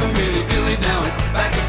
Rockabilly Billy, now. It's back